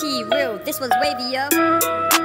T-Real, this was wavy, yo.